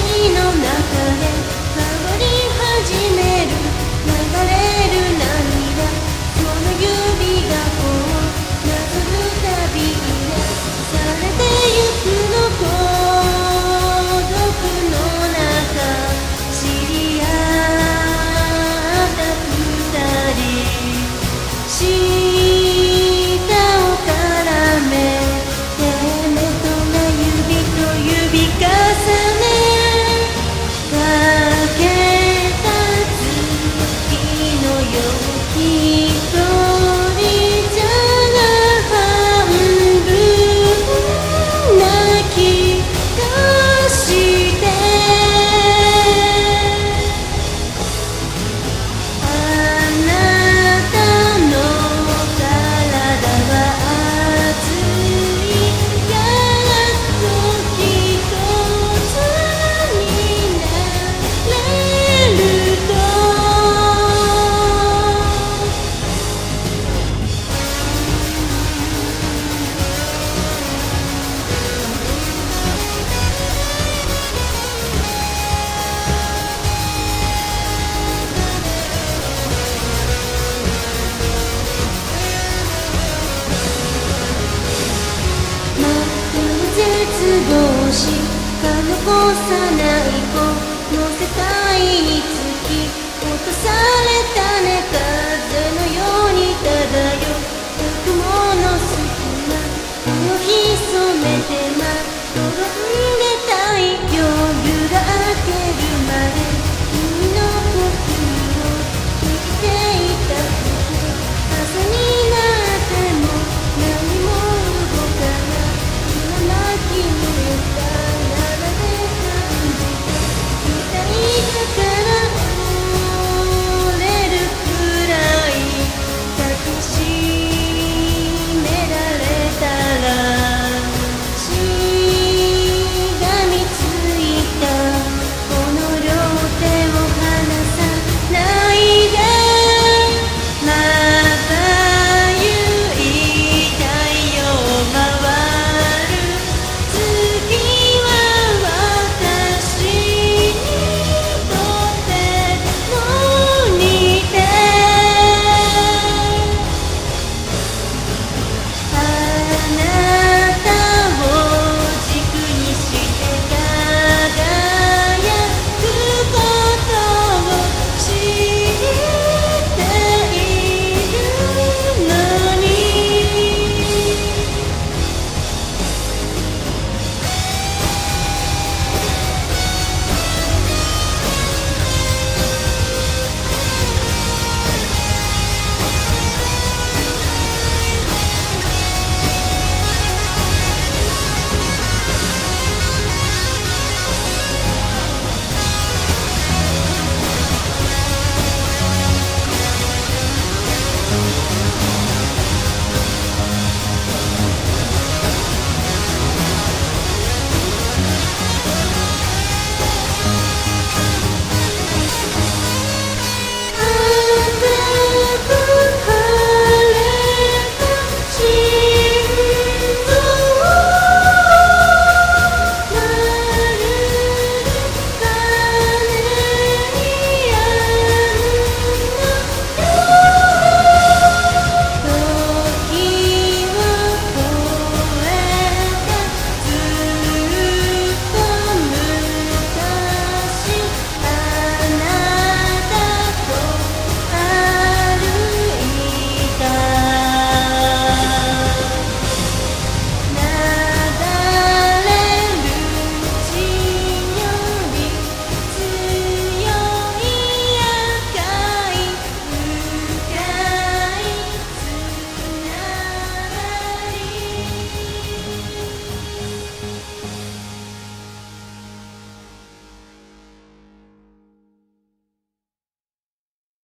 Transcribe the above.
の中で変わり始める。流れるしか残さないこの世界に